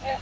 Yeah.